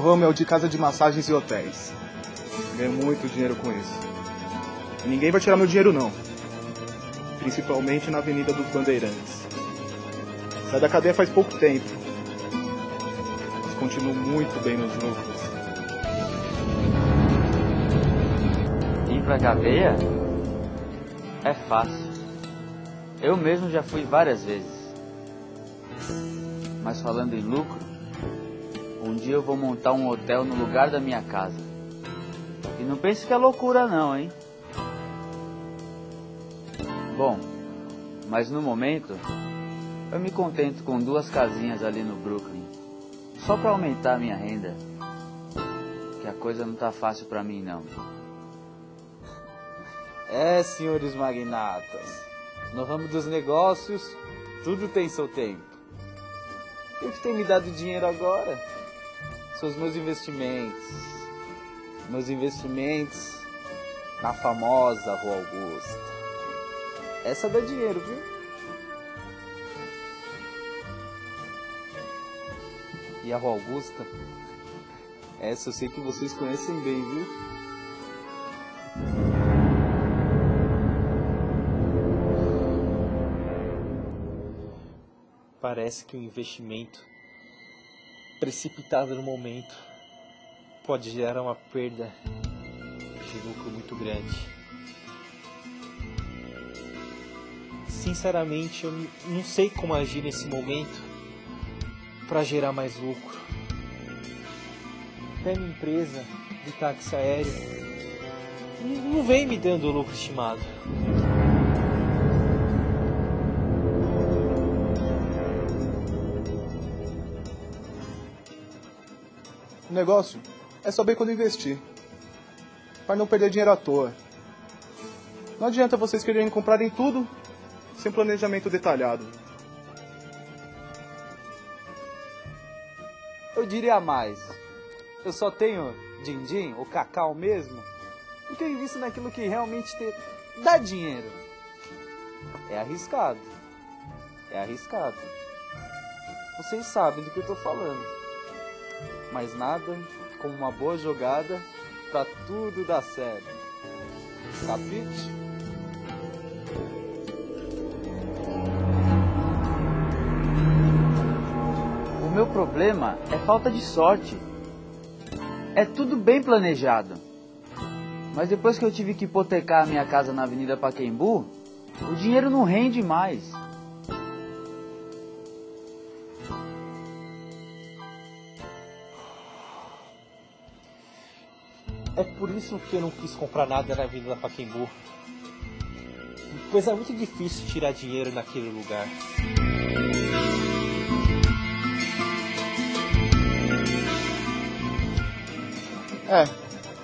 ramo é o de casa de massagens e hotéis. Ganho muito dinheiro com isso. E ninguém vai tirar meu dinheiro não. Principalmente na Avenida dos Bandeirantes. Sai da cadeia faz pouco tempo. Mas continuo muito bem nos lucros. Ir pra cadeia? É fácil. Eu mesmo já fui várias vezes. Mas falando em lucro, um dia eu vou montar um hotel no lugar da minha casa. E não pense que é loucura não, hein? Bom, mas no momento eu me contento com duas casinhas ali no Brooklyn, só para aumentar a minha renda. Que a coisa não tá fácil para mim não. É, senhores magnatas, no ramo dos negócios, tudo tem seu tempo. E o que tem me dado dinheiro agora? São os meus investimentos. Meus investimentos na famosa Rua Augusta. Essa dá dinheiro, viu? E a Rua Augusta? Essa eu sei que vocês conhecem bem, viu? Parece que o investimento precipitado no momento pode gerar uma perda de lucro muito grande. Sinceramente, eu não sei como agir nesse momento para gerar mais lucro. Até minha empresa de táxi aéreo não vem me dando lucro estimado. O negócio é saber quando investir. Para não perder dinheiro à toa. Não adianta vocês quererem comprarem tudo sem planejamento detalhado. Eu diria mais. Eu só tenho din-din, o cacau mesmo, porque eu invisto naquilo que realmente te dá dinheiro. É arriscado. É arriscado. Vocês sabem do que eu tô falando. Mas nada como uma boa jogada pra tudo dar certo. Capite? O meu problema é falta de sorte. É tudo bem planejado. Mas depois que eu tive que hipotecar a minha casa na Avenida Paquembu, o dinheiro não rende mais. É por isso que eu não quis comprar nada na Avenida Paquembu. Pois é muito difícil tirar dinheiro naquele lugar. É,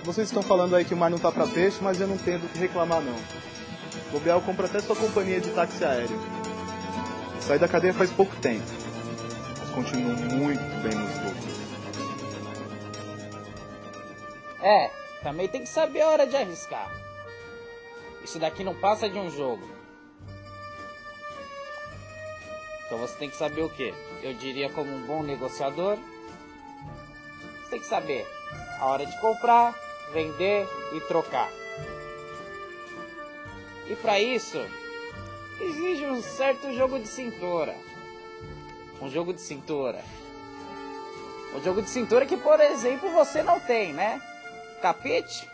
vocês estão falando aí que o mar não tá pra peixe, mas eu não tenho do que reclamar não. O Biel compra até sua companhia de táxi aéreo. Saí da cadeia faz pouco tempo, mas continuo muito bem nos lucros. É, também tem que saber a hora de arriscar. Isso daqui não passa de um jogo. Então você tem que saber o que? Eu diria como um bom negociador. Você tem que saber a hora de comprar, vender e trocar. E para isso, exige um certo jogo de cintura. Um jogo de cintura. Um jogo de cintura que, por exemplo, você não tem, né? Capite?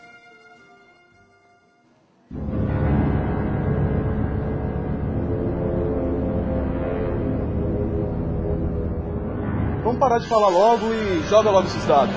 Vamos parar de falar logo e joga logo esses dados.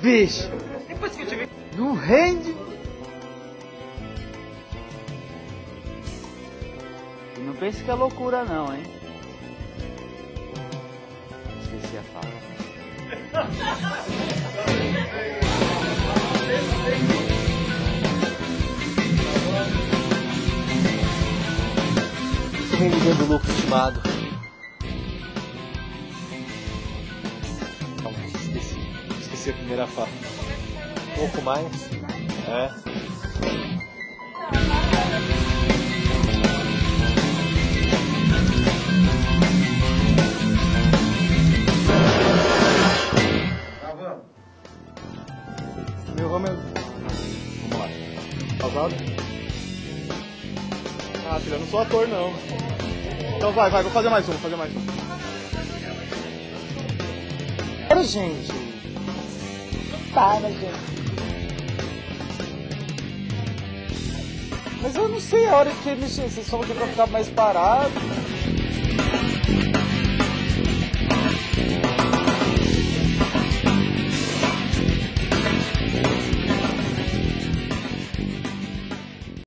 Bicho! Não rende! Não pense que é loucura não, hein? Esqueci a fala. Tô revivendo o lucro estimado. A primeira fala. Um pouco mais. É. Meu nome é... Vamos lá. Casado? Ah, filha, eu não sou ator, não. Então vai, vai, vou fazer mais um, vou fazer mais um. Para, gente. Para, gente. Mas eu não sei a hora que mexer. Vocês falam que é pra ficar mais parado.